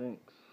Thanks.